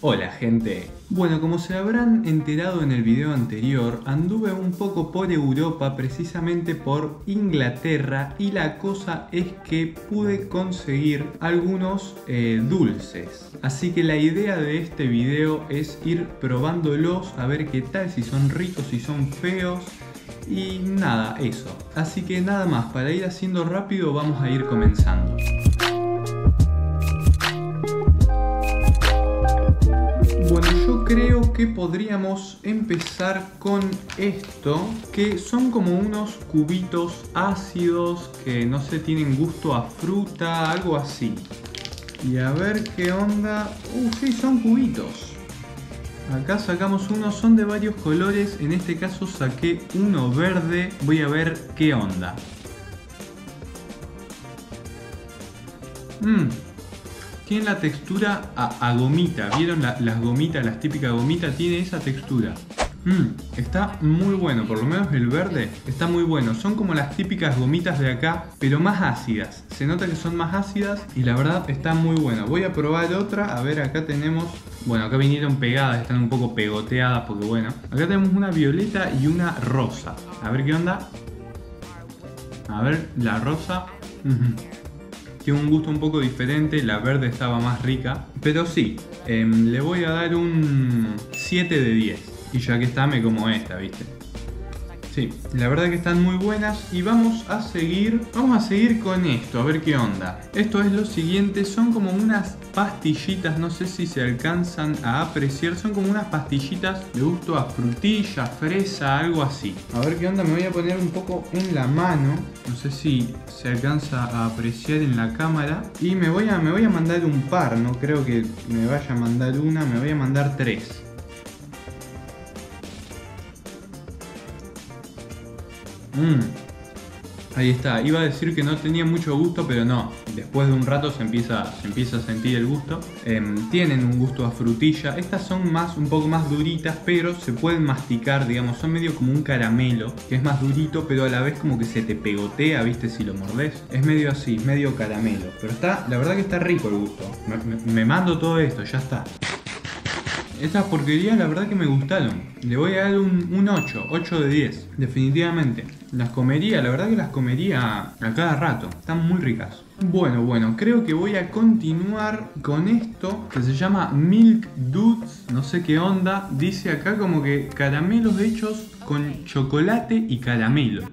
Hola gente. Bueno, como se habrán enterado en el video anterior, anduve un poco por Europa, precisamente por Inglaterra, y la cosa es que pude conseguir algunos eh, dulces. Así que la idea de este video es ir probándolos, a ver qué tal, si son ricos, si son feos, y nada, eso. Así que nada más, para ir haciendo rápido vamos a ir comenzando. Bueno, yo creo que podríamos empezar con esto, que son como unos cubitos ácidos que no sé, tienen gusto a fruta, algo así. Y a ver qué onda. Uh, sí, son cubitos. Acá sacamos uno, son de varios colores, en este caso saqué uno verde, voy a ver qué onda. Mmm, tiene la textura a, gomita. ¿Vieron las gomitas, las típicas gomitas? Tiene esa textura. Mmm, está muy bueno, por lo menos el verde está muy bueno. Son como las típicas gomitas de acá, pero más ácidas. Se nota que son más ácidas y la verdad está muy bueno. Voy a probar otra, a ver acá tenemos... Bueno, acá vinieron pegadas, están un poco pegoteadas porque bueno. Acá tenemos una violeta y una rosa. A ver qué onda. A ver, la rosa tiene un gusto un poco diferente, la verde estaba más rica, pero sí, em, le voy a dar un 7 de 10. Y ya que está, me como esta, ¿viste? Sí, la verdad que están muy buenas y vamos a seguir, vamos a seguir con esto, a ver qué onda. Esto es lo siguiente, son como unas pastillitas, no sé si se alcanzan a apreciar, son como unas pastillitas de gusto a frutilla, fresa, algo así. A ver qué onda, me voy a poner un poco en la mano, no sé si se alcanza a apreciar en la cámara. Y me voy a, me voy a mandar un par, no creo que me vaya a mandar una, me voy a mandar tres. Mmm. Ahí está, iba a decir que no tenía mucho gusto, pero no. Después de un rato se empieza, se empieza a sentir el gusto. Em, tienen un gusto a frutilla. Estas son más, un poco más duritas, pero se pueden masticar, digamos. Son medio como un caramelo, que es más durito, pero a la vez como que se te pegotea, viste, si lo mordés. Es medio así, medio caramelo. Pero está, la verdad que está rico el gusto. me mando todo esto, ya está. Estas porquerías la verdad que me gustaron. Le voy a dar un, 8, 8 de 10, definitivamente. Las comería, la verdad que las comería a cada rato. Están muy ricas. Bueno, bueno, creo que voy a continuar con esto que se llama Milk Dudes. No sé qué onda. Dice acá como que caramelos hechos con chocolate y caramelo.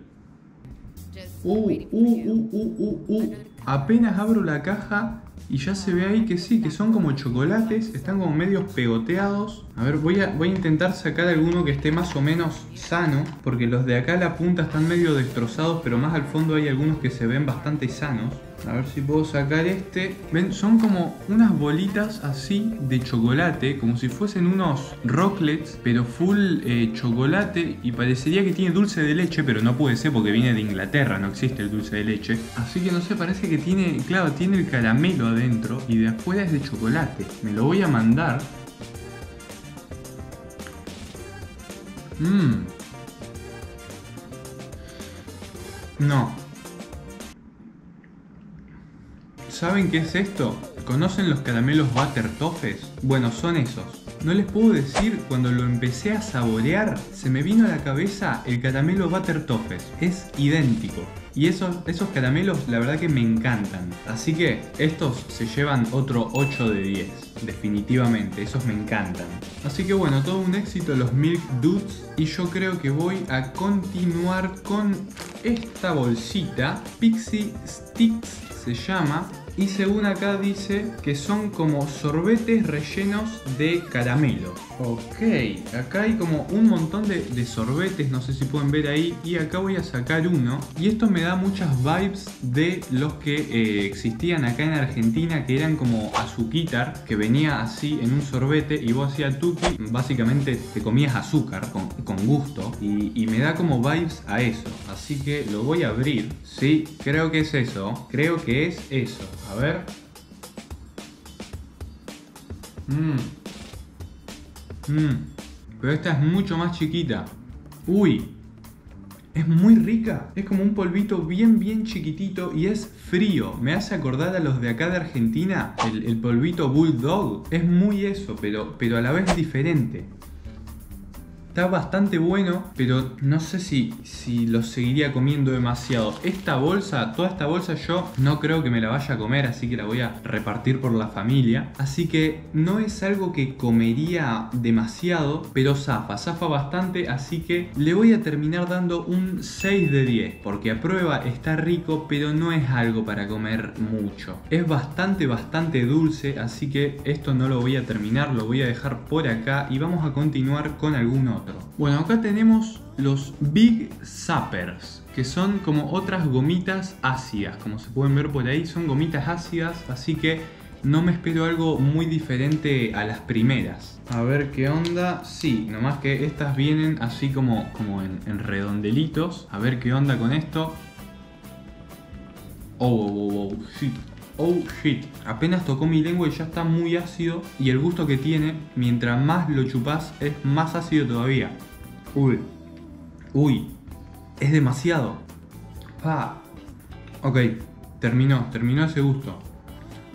Uh, uh, uh, uh, uh, uh. Apenas abro la caja y ya se ve ahí que sí, que son como chocolates, están como medios pegoteados. A ver, voy a, voy a intentar sacar alguno que esté más o menos sano, porque los de acá a la punta están medio destrozados, pero más al fondo hay algunos que se ven bastante sanos. A ver si puedo sacar este. Ven, son como unas bolitas así de chocolate, como si fuesen unos rocklets, pero full eh, chocolate. Y parecería que tiene dulce de leche, pero no puede ser porque viene de Inglaterra, no existe el dulce de leche. Así que no sé, parece que tiene, claro, tiene el caramelo adentro y de afuera es de chocolate. Me lo voy a mandar. Mmm. No, ¿Saben qué es esto? ¿Conocen los caramelos Butter Toffes? Bueno, son esos. No les puedo decir, cuando lo empecé a saborear, se me vino a la cabeza el caramelo Butter Toffes. Es idéntico. Y esos, esos caramelos la verdad que me encantan. Así que estos se llevan otro 8 de 10. Definitivamente, esos me encantan. Así que bueno, todo un éxito los Milk Dudes. Y yo creo que voy a continuar con esta bolsita. Pixie Sticks se llama y según acá dice que son como sorbetes rellenos de caramelo. Ok, acá hay como un montón de, sorbetes, no sé si pueden ver ahí, y acá voy a sacar uno. Y esto me da muchas vibes de los que eh, existían acá en Argentina, que eran como azuquitar, que venía así en un sorbete y vos hacías tuki, básicamente te comías azúcar con, gusto, y, y me da como vibes a eso. Así que lo voy a abrir. Sí, creo que es eso, creo que es eso. A ver. Mmm. Mmm. Pero esta es mucho más chiquita. Uy. Es muy rica. Es como un polvito bien, bien chiquitito y es frío. Me hace acordar a los de acá de Argentina. El, el polvito Bulldog. Es muy eso, pero, pero a la vez diferente. Está bastante bueno, pero no sé si, si lo seguiría comiendo demasiado. Esta bolsa, toda esta bolsa yo no creo que me la vaya a comer, así que la voy a repartir por la familia. Así que no es algo que comería demasiado, pero zafa, zafa bastante, así que le voy a terminar dando un 6 de 10, porque a prueba está rico, pero no es algo para comer mucho. Es bastante, bastante dulce, así que esto no lo voy a terminar, lo voy a dejar por acá y vamos a continuar con algún. Bueno, acá tenemos los Big Zappers, que son como otras gomitas ácidas, como se pueden ver por ahí, son gomitas ácidas, así que no me espero algo muy diferente a las primeras. A ver qué onda. Sí, nomás que estas vienen así como, como en, en redondelitos. A ver qué onda con esto. Oh, oh, oh, oh, shit. Oh shit. Apenas tocó mi lengua y ya está muy ácido. Y el gusto que tiene, mientras más lo chupas, es más ácido todavía. Uy. Uy. Es demasiado. Pa. Ok. Terminó. Terminó ese gusto.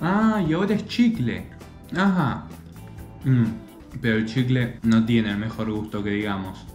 Ah, y ahora es chicle. Ajá. Mm, pero el chicle no tiene el mejor gusto que digamos.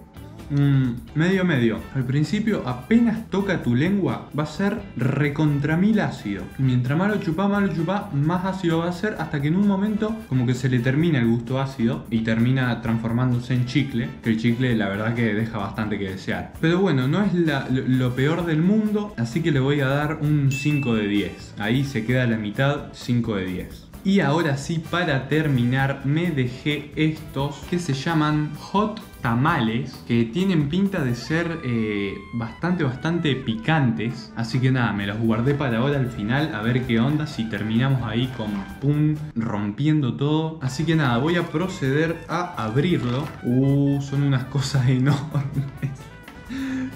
Mm, medio medio. Al principio apenas toca tu lengua va a ser recontra mil ácido. Mientras más lo chupa, más lo chupa, más ácido va a ser hasta que en un momento como que se le termina el gusto ácido y termina transformándose en chicle. Que el chicle la verdad que deja bastante que desear. Pero bueno, no es lo, lo peor del mundo, así que le voy a dar un 5 de 10. Ahí se queda la mitad, 5 de 10. Y ahora sí, para terminar, me dejé estos que se llaman Hot Tamales, que tienen pinta de ser eh, bastante, bastante picantes. Así que nada, me los guardé para ahora al final, a ver qué onda, si terminamos ahí con pum, rompiendo todo. Así que nada, voy a proceder a abrirlo. Uh, son unas cosas enormes.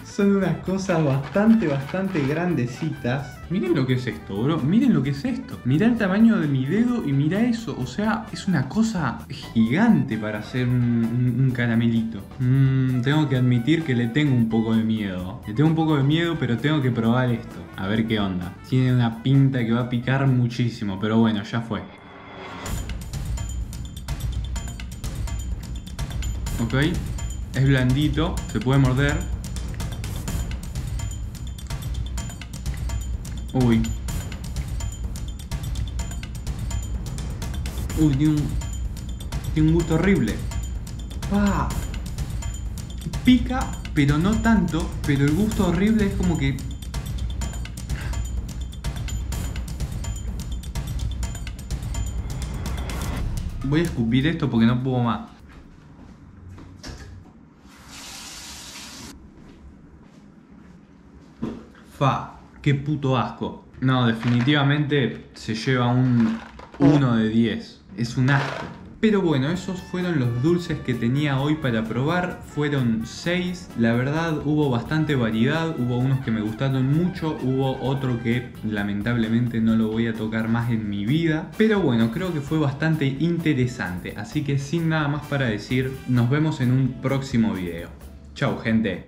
Son unas cosas bastante, bastante grandecitas. Miren lo que es esto, bro. Miren lo que es esto. Mirá el tamaño de mi dedo y mirá eso. O sea, es una cosa gigante para hacer un caramelito. Mm, tengo que admitir que le tengo un poco de miedo. Le tengo un poco de miedo, pero tengo que probar esto. A ver qué onda. Tiene una pinta que va a picar muchísimo, pero bueno, ya fue. Ok. Es blandito, se puede morder. Uy. Uy, tiene un, tiene un gusto horrible. ¡Ah! Pica, pero no tanto. Pero el gusto horrible es como que... Voy a escupir esto porque no puedo más. Fa, qué puto asco. No, definitivamente se lleva un 1 de 10. Es un asco. Pero bueno, esos fueron los dulces que tenía hoy para probar. Fueron 6. La verdad hubo bastante variedad. Hubo unos que me gustaron mucho. Hubo otro que lamentablemente no lo voy a tocar más en mi vida. Pero bueno, creo que fue bastante interesante. Así que sin nada más para decir, nos vemos en un próximo video. Chau gente.